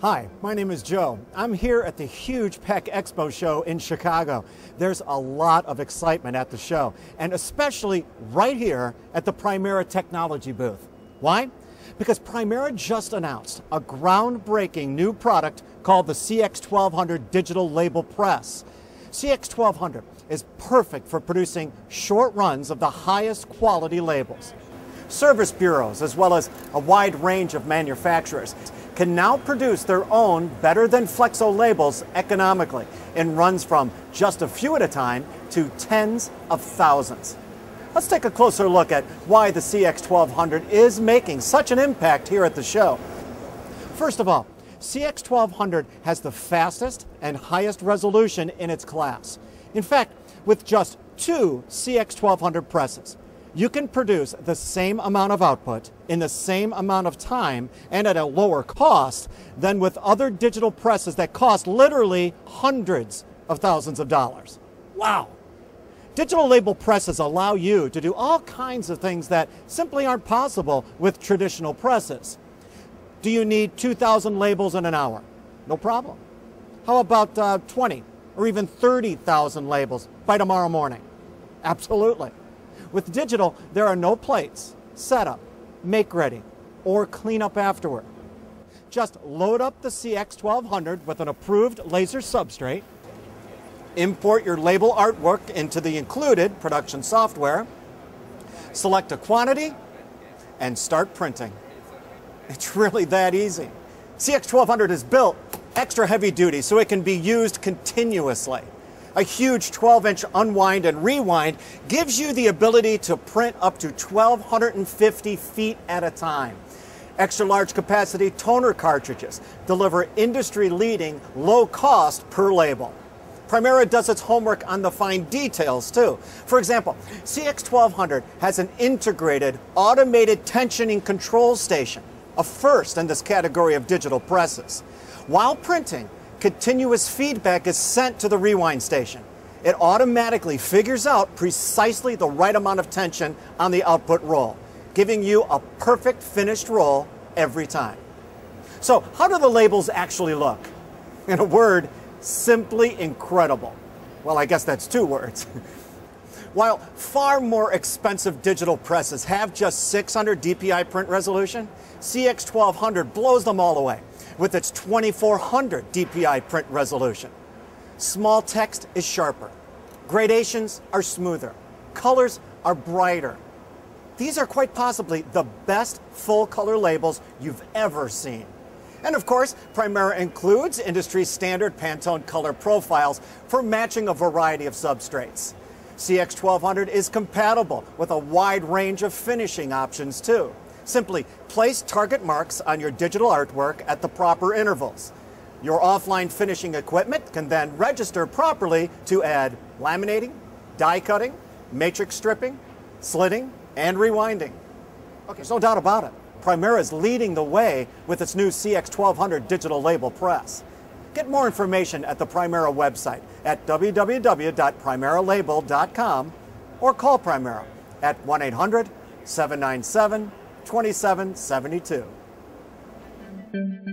Hi, my name is Joe. I'm here at the huge Pack Expo show in Chicago. There's a lot of excitement at the show, and especially right here at the Primera Technology booth. Why? Because Primera just announced a groundbreaking new product called the CX1200 Digital Label Press. CX1200 is perfect for producing short runs of the highest quality labels. Service bureaus, as well as a wide range of manufacturers, can now produce their own better than Flexo labels economically in runs from just a few at a time to tens of thousands. Let's take a closer look at why the CX1200 is making such an impact here at the show. First of all, CX1200 has the fastest and highest resolution in its class. In fact, with just two CX1200 presses, you can produce the same amount of output in the same amount of time and at a lower cost than with other digital presses that cost literally hundreds of thousands of dollars. Wow! Digital label presses allow you to do all kinds of things that simply aren't possible with traditional presses. Do you need 2,000 labels in an hour? No problem. How about uh, 20 or even 30,000 labels by tomorrow morning? Absolutely. With digital, there are no plates, setup, make ready, or clean up afterward. Just load up the CX1200 with an approved laser substrate, import your label artwork into the included production software, select a quantity, and start printing. It's really that easy. CX1200 is built extra heavy duty so it can be used continuously a huge 12 inch unwind and rewind gives you the ability to print up to 1,250 feet at a time. Extra large capacity toner cartridges deliver industry leading low cost per label. Primera does its homework on the fine details too. For example, CX1200 has an integrated automated tensioning control station, a first in this category of digital presses. While printing, continuous feedback is sent to the rewind station. It automatically figures out precisely the right amount of tension on the output roll, giving you a perfect finished roll every time. So how do the labels actually look? In a word, simply incredible. Well, I guess that's two words. While far more expensive digital presses have just 600 DPI print resolution, CX1200 blows them all away with its 2400 DPI print resolution. Small text is sharper. Gradations are smoother. Colors are brighter. These are quite possibly the best full color labels you've ever seen. And of course, Primera includes industry standard Pantone color profiles for matching a variety of substrates. CX1200 is compatible with a wide range of finishing options too. Simply place target marks on your digital artwork at the proper intervals. Your offline finishing equipment can then register properly to add laminating, die cutting, matrix stripping, slitting, and rewinding. Okay, there's no doubt about it. Primera is leading the way with its new CX1200 digital label press. Get more information at the Primera website at www.primeralabel.com or call Primera at 1 800 797 2772.